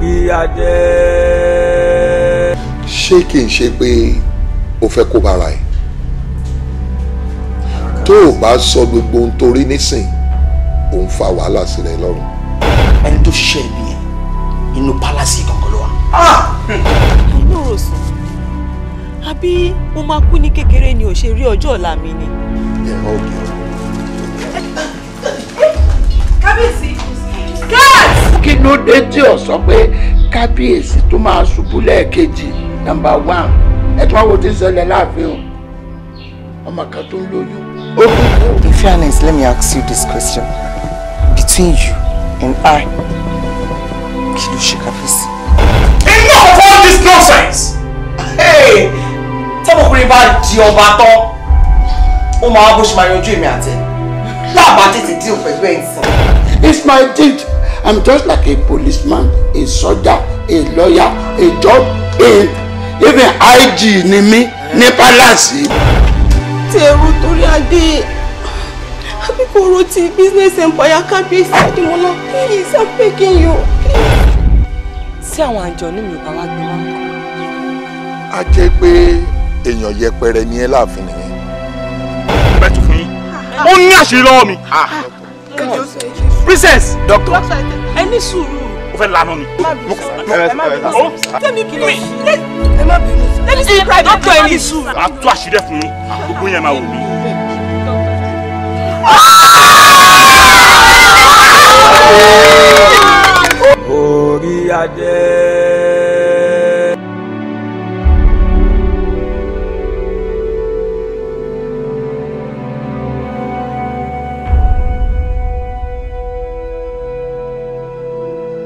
orí adé. ṣé kì í ṣe pé o fẹ́ kó bára ẹ̀ tó o bá sọ gbogbo ohun tó rí nísìn òun fa wàhálà sílẹ̀ lọ́rùn. ẹni tó ṣiṣẹ́ ibi yẹn inú pálásì kankan ló wà. inú rò sùn àbí mo máa kú ní kékeré ni ò ṣe rí ọjọ́ ọ̀la mi ni. ẹ ọ kì ló dé tí o sọ pé kábíyèsí tó máa ṣubú lẹ́ẹ̀kejì nàmbà wán ẹ tún wá wo ń ṣẹlẹ̀ láàfin o ọmọ kan tó ń lóyún. In fairness, let me ask you this question. Between you and I, kí ló ṣe kábíyèsí? enough of all this nonsense. Hey, tọ́mọkùnrin bá di ọba tán ó máa bó ṣe máa yanjú èmi àtẹ láàbá tètè díò pẹ̀lú ẹ̀ ń. It's my deed. I'm just like a policeman, a soldier, a lawyer, a judge, a even IG ni mí ní pálásì. tí ẹrù torí adé àbí kò ro ti business empire kábíyèsí adémọlá please i'm begging you. tí àwọn àjọ̀nú mi ò bá wá gbé ń kọ́. a jẹ́ pé èèyàn yẹpẹrẹ ni ẹ láàfin nìyẹn. bẹ́ẹ̀ tún fún yín ó ní àṣírí lọ́wọ́ mi princess. doctor! Ẹ ní sùúrù. o fẹ́ lanu ni. ẹ má bínú tẹ́mi kiri ẹ má bínú lẹ́yìn sí private doctor ẹ ní sùúrù. a tó àṣírí ẹ fún mi àkókò yẹn máa wò mí.